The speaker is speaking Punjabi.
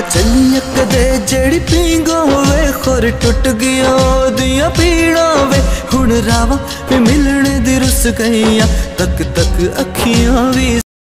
ਚੱਲੀ ਦੇ ਜਿਹੜੀ ਪੀਂਗੋ ਹੋਵੇ, ਖੁਰ ਟੁੱਟ ਗਿਆ ਦੀਆਂ ਪੀੜਾਂ ਵੇ। ਹੁਣ ਰਾਵਾ ਵੀ ਮਿਲਣ ਦੀ ਰੁੱਸ ਗਈਆਂ, ਤੱਕ ਤੱਕ ਅੱਖੀਆਂ ਵੀ